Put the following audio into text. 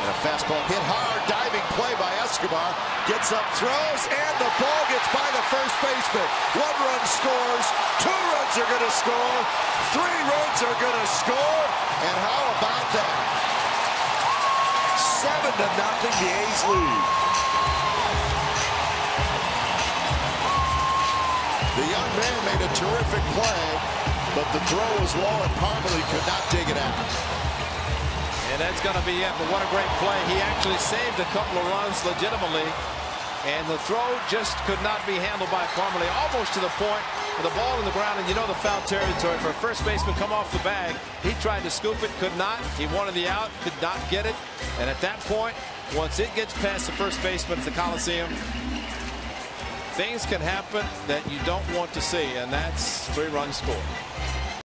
And a fastball hit hard, diving play by Escobar. Gets up, throws, and the ball gets by the first baseman. One run scores, two runs are going to score, three runs are going to score, and how about that? Seven to nothing, the A's lead. The young man made a terrific play, but the throw was low and Parmelee could not dig it out. That's going to be it. But what a great play. He actually saved a couple of runs legitimately. And the throw just could not be handled by Parmelee, almost to the point with the ball in the ground. And you know the foul territory for a first baseman come off the bag. He tried to scoop it, could not. He wanted the out, could not get it. And at that point, once it gets past the first baseman at the Coliseum, things can happen that you don't want to see. And that's three runs scored.